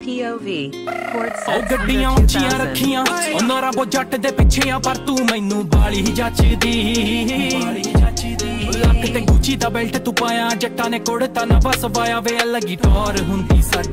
POV. ਉਹ ਗੱਡੀਆਂ ਉੱਚੀਆਂ ਰੱਖੀਆਂ ਉਹਨਾਂ ਰੱਬੋ ਜੱਟ ਦੇ ਪਿੱਛੇ ਆ ਪਰ ਤੂੰ ਮੈਨੂੰ ਬਾਲੀ ਹੀ ਜੱਚਦੀ। ਲੱਕ ਤੇ ਗੁੱਚੀ ਦਾ ਬੈਲਟ ਤੂੰ ਪਾਇਆ ਜੱਟਾਂ ਨੇ ਕੋੜਤਾ ਨਾ ਵਸ ਵਾਇਆ ਵੇ ਲੱਗੀ ਟੌਰ ਹੁੰਦੀ ਸਾਡੀ